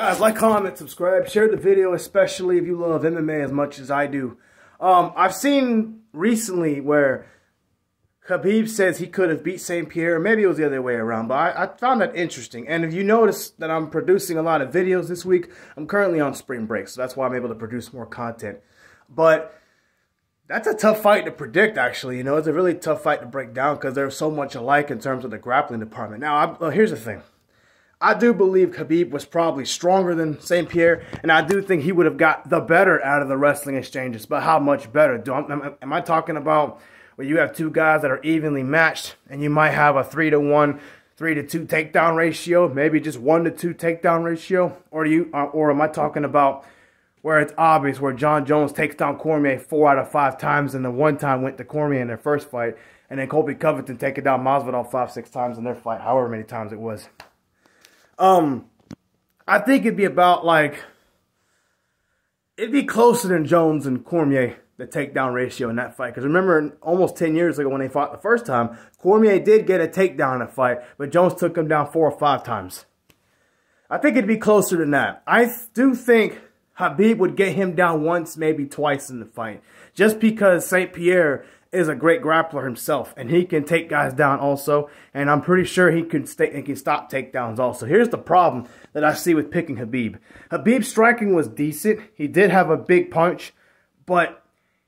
Guys, like, comment, subscribe, share the video, especially if you love MMA as much as I do. Um, I've seen recently where Khabib says he could have beat St. Pierre, maybe it was the other way around, but I, I, found that interesting. And if you notice that I'm producing a lot of videos this week, I'm currently on spring break, so that's why I'm able to produce more content. But that's a tough fight to predict, actually. You know, it's a really tough fight to break down because they're so much alike in terms of the grappling department. Now, I, well, here's the thing. I do believe Khabib was probably stronger than St. Pierre, and I do think he would have got the better out of the wrestling exchanges. But how much better? Do I, am, am I talking about where you have two guys that are evenly matched, and you might have a three to one, three to two takedown ratio, maybe just one to two takedown ratio, or you, uh, or am I talking about where it's obvious where Jon Jones takes down Cormier four out of five times, and the one time went to Cormier in their first fight, and then Colby Covington taking down Masvidal five, six times in their fight, however many times it was. Um, I think it'd be about like it'd be closer than Jones and Cormier the takedown ratio in that fight. Because remember, almost 10 years ago when they fought the first time, Cormier did get a takedown in a fight, but Jones took him down four or five times. I think it'd be closer than that. I do think Khabib would get him down once, maybe twice in the fight. Just because St. Pierre is a great grappler himself, and he can take guys down also. And I'm pretty sure he can stay and can stop takedowns also. Here's the problem that I see with picking Khabib. Khabib's striking was decent. He did have a big punch, but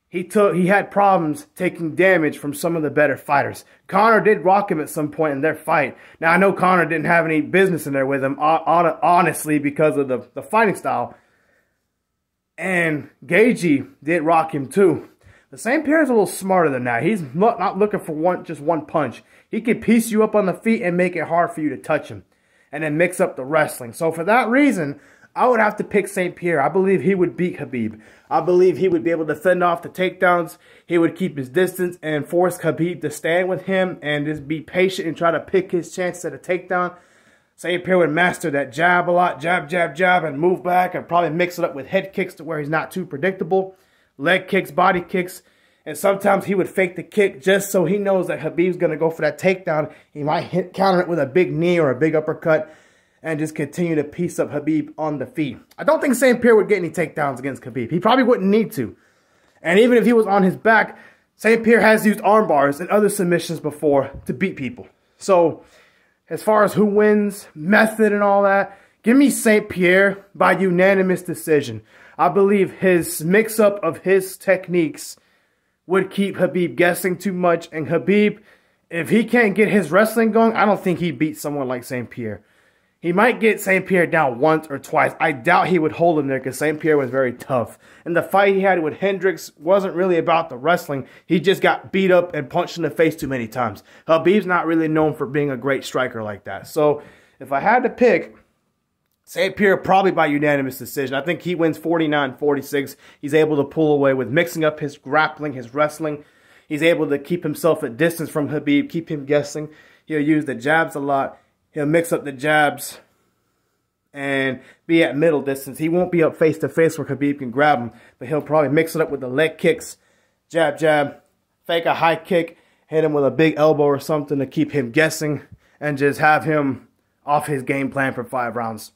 he took he had problems taking damage from some of the better fighters. Conor did rock him at some point in their fight. Now I know Conor didn't have any business in there with him, honestly, because of the the fighting style. And Gaethje did rock him too. The St. Pierre is a little smarter than that. He's not looking for one just one punch. He can piece you up on the feet and make it hard for you to touch him. And then mix up the wrestling. So for that reason, I would have to pick St. Pierre. I believe he would beat Khabib. I believe he would be able to fend off the takedowns. He would keep his distance and force Khabib to stand with him and just be patient and try to pick his chance at a takedown. St. Pierre would master that jab a lot, jab, jab, jab, and move back and probably mix it up with head kicks to where he's not too predictable leg kicks, body kicks, and sometimes he would fake the kick just so he knows that Khabib's going to go for that takedown. He might hit, counter it with a big knee or a big uppercut and just continue to piece up Khabib on the feet. I don't think St. Pierre would get any takedowns against Khabib. He probably wouldn't need to. And even if he was on his back, St. Pierre has used arm bars and other submissions before to beat people. So as far as who wins, method and all that, give me St. Pierre by unanimous decision. I believe his mix-up of his techniques would keep Khabib guessing too much. And Khabib, if he can't get his wrestling going, I don't think he beats someone like St. Pierre. He might get St. Pierre down once or twice. I doubt he would hold him there because St. Pierre was very tough. And the fight he had with Hendricks wasn't really about the wrestling. He just got beat up and punched in the face too many times. Khabib's not really known for being a great striker like that. So if I had to pick, St. Pierre probably by unanimous decision. I think he wins 49-46. He's able to pull away with mixing up his grappling, his wrestling. He's able to keep himself at distance from Khabib, keep him guessing. He'll use the jabs a lot. He'll mix up the jabs and be at middle distance. He won't be up face to face where Khabib can grab him, but he'll probably mix it up with the leg kicks, jab, jab, fake a high kick, hit him with a big elbow or something to keep him guessing, and just have him off his game plan for five rounds.